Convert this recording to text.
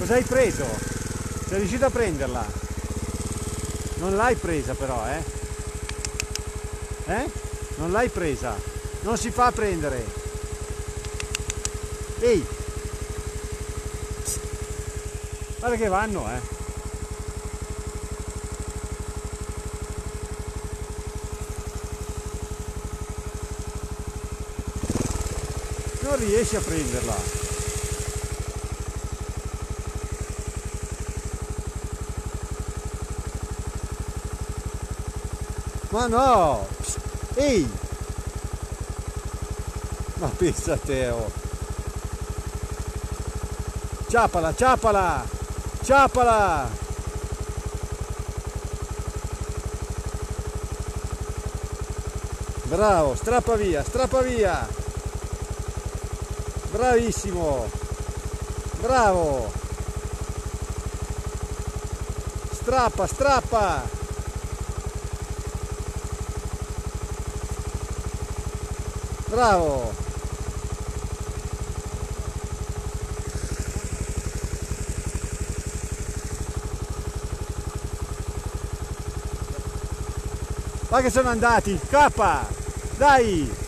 Cosa hai preso? Sei riuscito a prenderla? Non l'hai presa però, eh? Eh? Non l'hai presa. Non si fa prendere. Ehi! Guarda che vanno, eh! Non riesci a prenderla. Ma no! Ehi! Ma pensa te, oh! Ciapala, ciapala! Ciapala! Bravo, strappa via, strappa via! Bravissimo! Bravo! Strappa, strappa! Bravo! Ma che sono andati? Scappa! Dai!